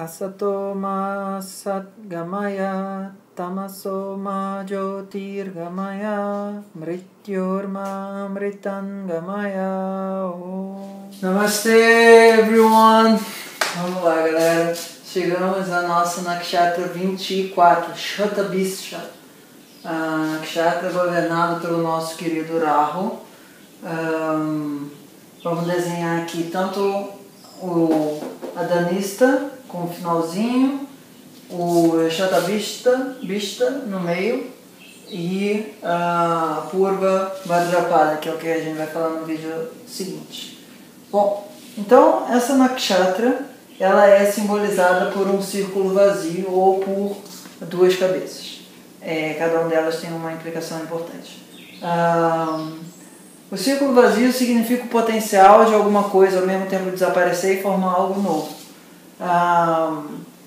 Asato ma satgamaya tamaso ma jyotirgamaya mrityorma mritangamaya Om. Namaste everyone! Vamos lá galera, chegamos à nossa Nakshatra 24, Shatabisha. A Nakshatra governado pelo nosso querido Rahu. Um, vamos desenhar aqui tanto o Adanista com o finalzinho, o Shatabista Vista no meio e a Purva Bhadrapada, que é o que a gente vai falar no vídeo seguinte. Bom, então essa nakshatra ela é simbolizada por um círculo vazio ou por duas cabeças. É, cada uma delas tem uma implicação importante. O círculo vazio significa o potencial de alguma coisa ao mesmo tempo desaparecer e formar algo novo. Ah,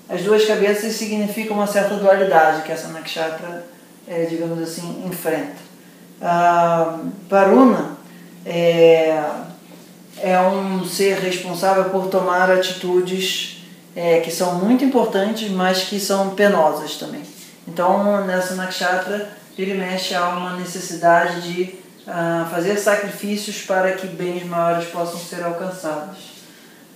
as duas cabeças significam uma certa dualidade que essa nakshatra, é, digamos assim, enfrenta. Ah, Varuna é, é um ser responsável por tomar atitudes é, que são muito importantes, mas que são penosas também. Então, nessa nakshatra, ele mexe a uma necessidade de uh, fazer sacrifícios para que bens maiores possam ser alcançados.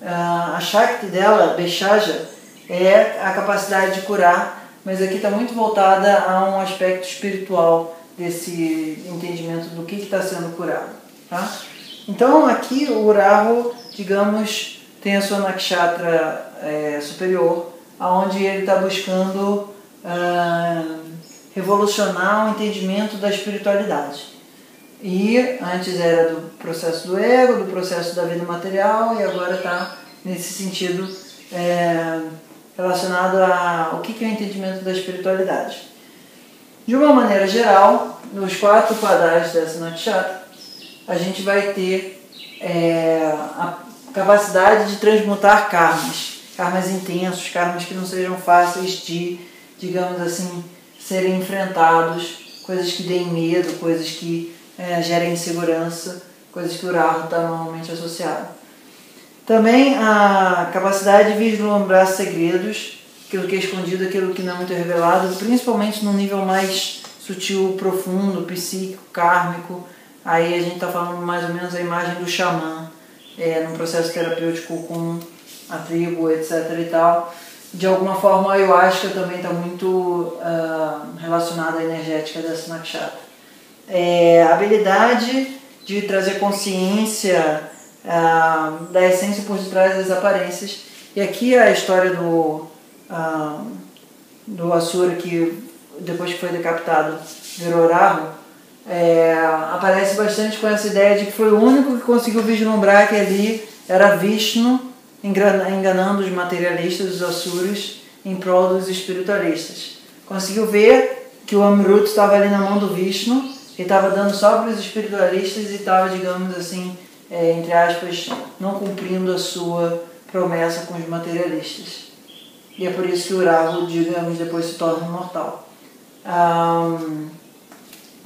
A Shakti dela, Beshaja, é a capacidade de curar, mas aqui está muito voltada a um aspecto espiritual desse entendimento do que está sendo curado. Tá? Então aqui o Rahu, digamos, tem a sua nakshatra é, superior, aonde ele está buscando uh, revolucionar o entendimento da espiritualidade. E antes era do processo do ego, do processo da vida material, e agora está nesse sentido é, relacionado ao que é o entendimento da espiritualidade. De uma maneira geral, nos quatro quadrados dessa nakshatra, a gente vai ter é, a capacidade de transmutar karmas, karmas intensos, karmas que não sejam fáceis de, digamos assim, serem enfrentados, coisas que deem medo, coisas que é, gerem insegurança, coisas que o Rahu está normalmente associado. Também a capacidade de vislumbrar segredos, aquilo que é escondido, aquilo que não é muito revelado, principalmente no nível mais sutil, profundo, psíquico, kármico. Aí a gente está falando mais ou menos a imagem do xamã, é, num processo terapêutico com a tribo, etc. e tal. De alguma forma, a ayahuasca também está muito uh, relacionada à energética dessa nakshatra é, habilidade de trazer consciência ah, da essência por detrás das aparências. E aqui a história do, ah, do Asura, que depois que foi decapitado virou Rahu, é, aparece bastante com essa ideia de que foi o único que conseguiu vislumbrar que ali era Vishnu enganando os materialistas, os Asuras, em prol dos espiritualistas. Conseguiu ver que o Amrut estava ali na mão do Vishnu ele estava dando só para os espiritualistas e estava, digamos assim, é, entre aspas, não cumprindo a sua promessa com os materialistas. E é por isso que o Rahu, digamos, depois se torna imortal. Um,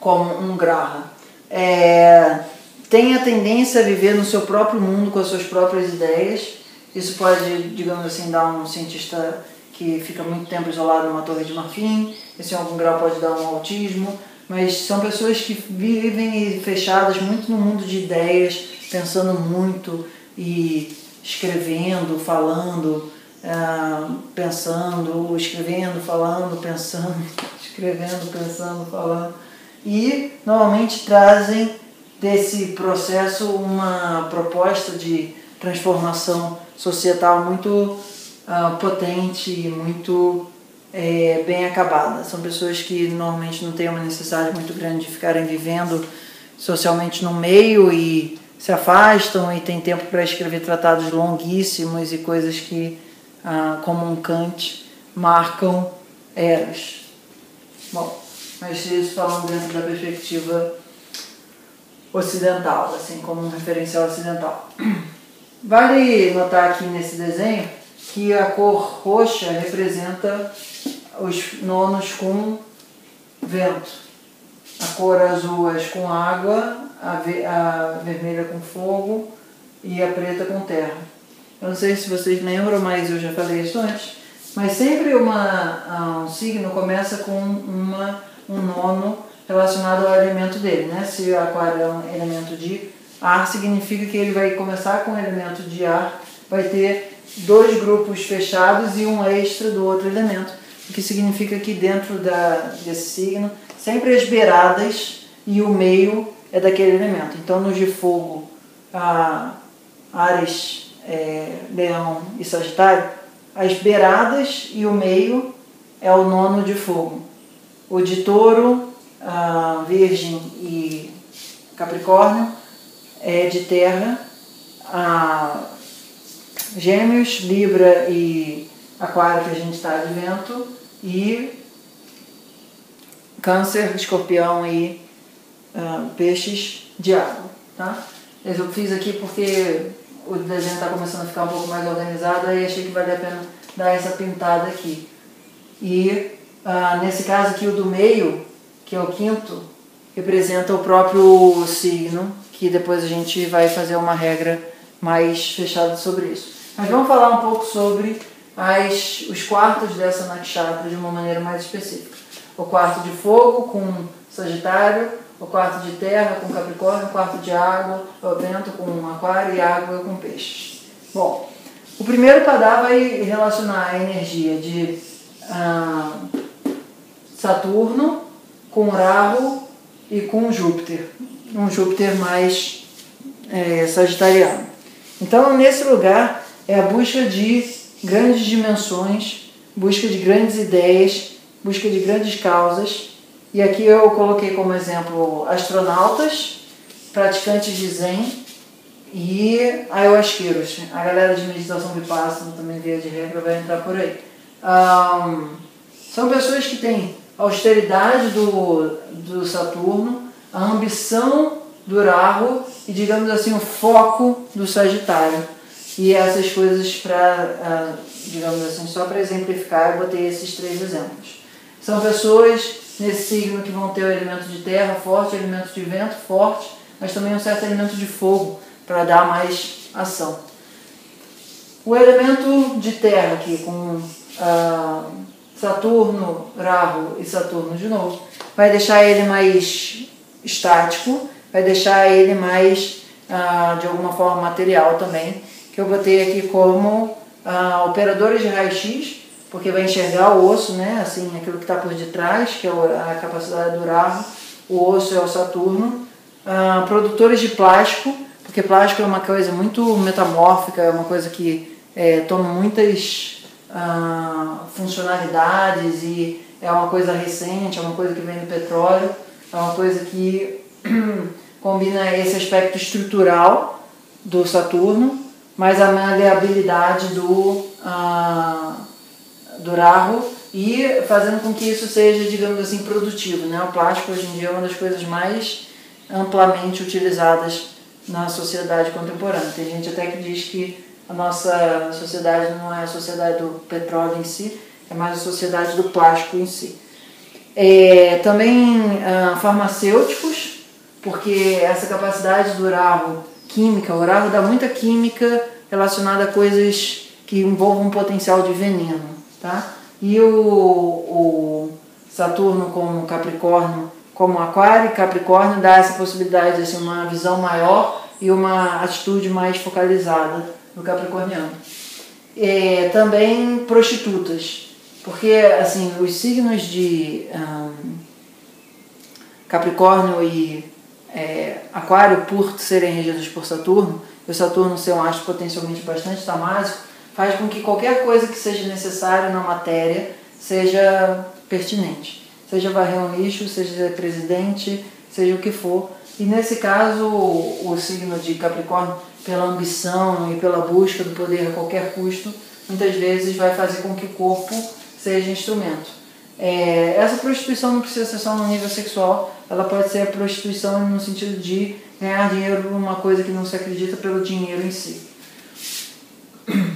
como um Graha. É, tem a tendência a viver no seu próprio mundo com as suas próprias ideias. Isso pode, digamos assim, dar um cientista que fica muito tempo isolado numa torre de marfim. Esse em algum grau pode dar um autismo mas são pessoas que vivem fechadas muito no mundo de ideias, pensando muito e escrevendo, falando, uh, pensando, escrevendo, falando, pensando, escrevendo, pensando, falando. E normalmente trazem desse processo uma proposta de transformação societal muito uh, potente e muito é, bem acabada. São pessoas que normalmente não têm uma necessidade muito grande de ficarem vivendo socialmente no meio e se afastam e têm tempo para escrever tratados longuíssimos e coisas que, ah, como um Kant, marcam eras. Bom, mas isso falando dentro da perspectiva ocidental, assim como um referencial ocidental. Vale notar aqui nesse desenho que a cor roxa representa os nonos com vento, a cor azul as com água, a, ve a vermelha com fogo e a preta com terra. Eu não sei se vocês lembram, mas eu já falei isso antes. Mas sempre uma, um signo começa com uma, um nono relacionado ao elemento dele, né? Se o aquário é um elemento de ar, significa que ele vai começar com o elemento de ar, vai ter dois grupos fechados e um extra do outro elemento, o que significa que dentro da, desse signo, sempre as beiradas e o meio é daquele elemento. Então, no de fogo, a Ares, é, Leão e Sagitário, as beiradas e o meio é o nono de fogo. O de touro, a Virgem e Capricórnio é de terra. A Gêmeos, Libra e Aquário que a gente está de vento. E Câncer, Escorpião e uh, Peixes de água. Tá? Eu fiz aqui porque o desenho está começando a ficar um pouco mais organizado, aí achei que valia a pena dar essa pintada aqui. E ah, nesse caso aqui, o do meio, que é o quinto, representa o próprio signo, que depois a gente vai fazer uma regra mais fechada sobre isso. Mas vamos falar um pouco sobre as, os quartos dessa nakshatra de uma maneira mais específica. O quarto de fogo com Sagitário, o quarto de terra com Capricórnio, o quarto de água, o vento com aquário e água com peixes. Bom, o primeiro padar vai relacionar a energia de ah, Saturno com Rahu e com Júpiter, um Júpiter mais é, sagitariano. Então, nesse lugar, é a busca de grandes dimensões, busca de grandes ideias, busca de grandes causas e aqui eu coloquei como exemplo astronautas, praticantes de Zen e ayahuasqueiros. A galera de meditação vipassana também, via de regra, vai entrar por aí. Um, são pessoas que têm a austeridade do, do Saturno, a ambição do Rahu e, digamos assim, o foco do Sagitário. E essas coisas para, uh, digamos assim, só para exemplificar, eu botei esses três exemplos. São pessoas nesse signo que vão ter o elemento de terra forte, elemento de vento forte, mas também um certo elemento de fogo para dar mais ação. O elemento de terra aqui com ah, Saturno, Rahu e Saturno de novo, vai deixar ele mais estático, vai deixar ele mais ah, de alguma forma material também, que eu botei aqui como ah, operadores de raio-x porque vai enxergar o osso, né? Assim, aquilo que está por detrás, que é a capacidade do Rahu. O osso é o Saturno. Ah, produtores de plástico, porque plástico é uma coisa muito metamórfica, é uma coisa que é, toma muitas ah, funcionalidades e é uma coisa recente, é uma coisa que vem do petróleo, é uma coisa que combina esse aspecto estrutural do Saturno, mas a maleabilidade do. Ah, do Rahu e fazendo com que isso seja, digamos assim, produtivo. Né? O plástico hoje em dia é uma das coisas mais amplamente utilizadas na sociedade contemporânea. Tem gente até que diz que a nossa sociedade não é a sociedade do petróleo em si, é mais a sociedade do plástico em si. É, também ah, farmacêuticos, porque essa capacidade do Rahu química, o Rahu dá muita química relacionada a coisas que envolvam um potencial de veneno tá? E o, o Saturno como Capricórnio, como Aquário Capricórnio dá essa possibilidade de assim, uma visão maior e uma atitude mais focalizada no capricorniano. É, também prostitutas, porque assim os signos de Capricórnio e é, Aquário, por serem regidos por Saturno, o Saturno ser um astro potencialmente bastante tamásico, faz com que qualquer coisa que seja necessária na matéria seja pertinente. Seja varrer um lixo, seja ser presidente, seja o que for. E nesse caso, o, o signo de Capricórnio, pela ambição e pela busca do poder a qualquer custo, muitas vezes vai fazer com que o corpo seja instrumento. É, essa prostituição não precisa ser só no nível sexual, ela pode ser a prostituição no sentido de ganhar dinheiro numa coisa que não se acredita pelo dinheiro em si.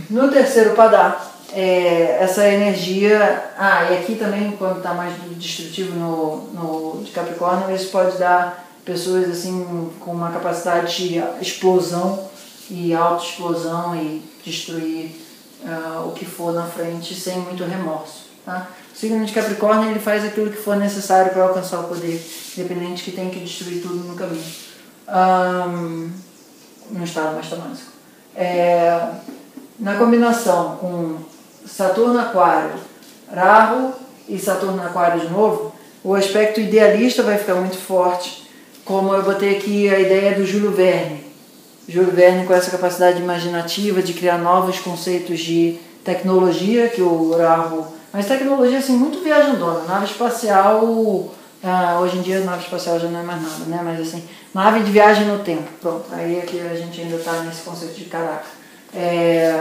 No terceiro padar, é, essa energia. Ah, e aqui também, quando está mais destrutivo no, no de Capricórnio, isso pode dar pessoas assim com uma capacidade de explosão e auto-explosão e destruir uh, o que for na frente sem muito remorso. Tá? O signo de Capricórnio ele faz aquilo que for necessário para alcançar o poder, independente que tem que destruir tudo no caminho. Um, no estado mais tamásico. É, na combinação com Saturno Aquário, Rahu e Saturno Aquário de novo, o aspecto idealista vai ficar muito forte, como eu botei aqui a ideia do Júlio Verne. Júlio Verne com essa capacidade imaginativa de criar novos conceitos de tecnologia que o Rahu, mas tecnologia assim muito viajandona, nave espacial, ah, hoje em dia nave espacial já não é mais nada, né? Mas assim, nave de viagem no tempo, pronto. Aí é que a gente ainda está nesse conceito de caraca. É,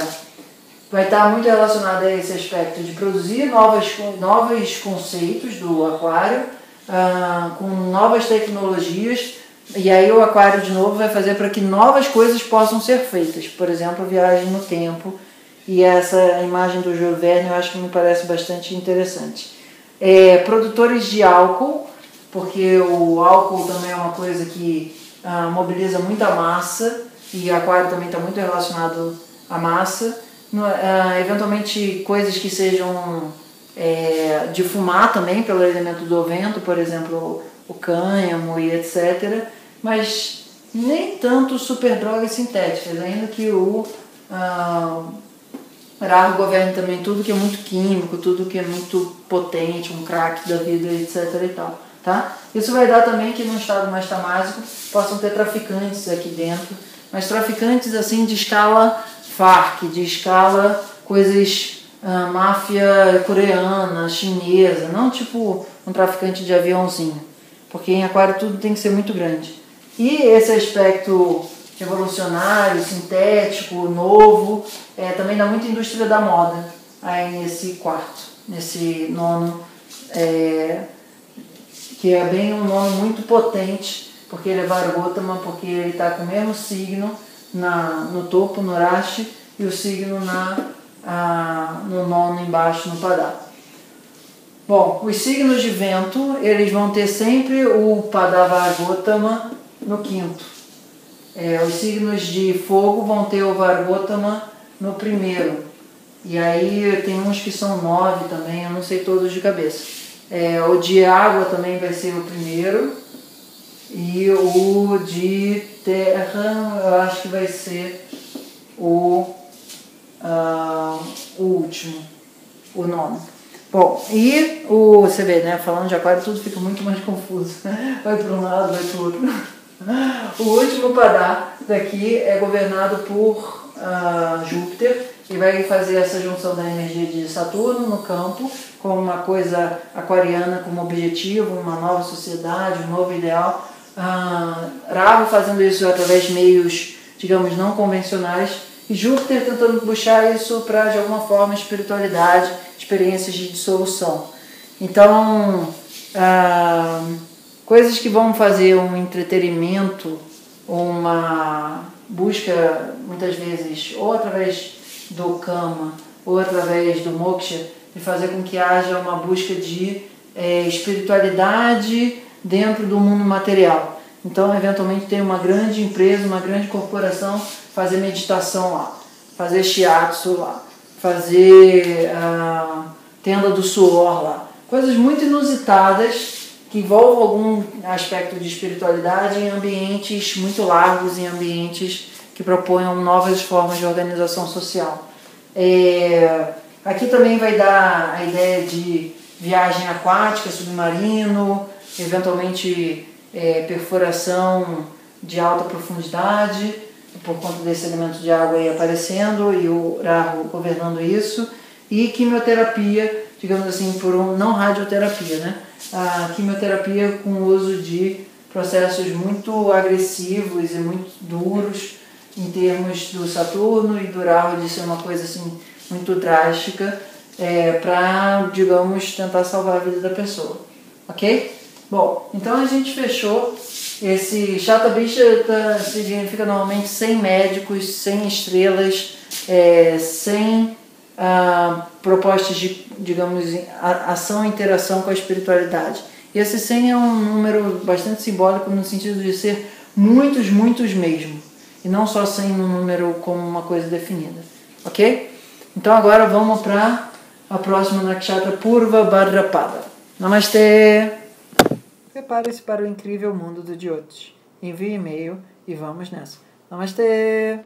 vai estar muito relacionado a esse aspecto de produzir novas, novos conceitos do aquário, uh, com novas tecnologias, e aí o aquário de novo vai fazer para que novas coisas possam ser feitas, por exemplo, viagem no tempo, e essa imagem do Júlio Verne eu acho que me parece bastante interessante. É, produtores de álcool, porque o álcool também é uma coisa que uh, mobiliza muita massa, e aquário também está muito relacionado à massa uh, eventualmente coisas que sejam é, de fumar também pelo elemento do vento, por exemplo, o cânhamo e etc. Mas nem tanto super drogas sintéticas, ainda que o uh, Rahu governe também tudo que é muito químico, tudo que é muito potente, um crack da vida, etc. e tal. Tá? Isso vai dar também que no estado mais tamásico possam ter traficantes aqui dentro, mas traficantes assim de escala Farc, de escala coisas uh, máfia coreana, chinesa, não tipo um traficante de aviãozinho, porque em aquário tudo tem que ser muito grande. E esse aspecto revolucionário, sintético, novo, é, também dá muita indústria da moda aí nesse quarto, nesse nono, é, que é bem um nono muito potente, porque ele é Vargotama, porque ele está com o mesmo signo, na, no topo, no Rashi, e o signo na, a, no nono embaixo, no Padá. Bom, os signos de vento, eles vão ter sempre o Padavavargotama no quinto. É, os signos de fogo vão ter o Vargotama no primeiro. E aí tem uns que são nove também, eu não sei todos de cabeça. É, o de água também vai ser o primeiro. E o de terra, eu acho que vai ser o, uh, último, o nono. Bom, e o, você vê, né, falando de aquário, tudo fica muito mais confuso. Vai para um lado, vai para o outro. O último padá daqui é governado por uh, Júpiter e vai fazer essa junção da energia de Saturno no campo com uma coisa aquariana como objetivo, uma nova sociedade, um novo ideal ah, Rahu fazendo isso através de meios, digamos, não convencionais, e Júpiter tentando puxar isso para, de alguma forma, espiritualidade, experiências de dissolução. Então, ah, coisas que vão fazer um entretenimento, uma busca, muitas vezes, ou através do kama, ou através do moksha, de fazer com que haja uma busca de é, espiritualidade dentro do mundo material. Então, eventualmente, tem uma grande empresa, uma grande corporação fazer meditação lá, fazer shiatsu lá, fazer uh, tenda do suor lá. Coisas muito inusitadas que envolvam algum aspecto de espiritualidade em ambientes muito largos, em ambientes que proponham novas formas de organização social. É, aqui também vai dar a ideia de viagem aquática, submarino, eventualmente é, perfuração de alta profundidade, por conta desse elemento de água aí aparecendo e o Rahu governando isso, e quimioterapia, digamos assim, por um, não radioterapia, né? A quimioterapia com o uso de processos muito agressivos e muito duros em termos do Saturno e do Rahu de ser uma coisa assim muito drástica é, para, digamos, tentar salvar a vida da pessoa, ok? Bom, então a gente fechou. Esse chata bicha tá, significa normalmente sem médicos, sem estrelas, é, sem ah, propostas de, digamos, ação e interação com a espiritualidade. E esse 100 é um número bastante simbólico no sentido de ser muitos, muitos mesmo. e não só sem um número como uma coisa definida. Ok? Então agora vamos para a próxima Nakshatra Purva Bhadrapada. Namastê! Prepare-se para o incrível mundo do Jyotish. Envie e-mail e vamos nessa. Namastê!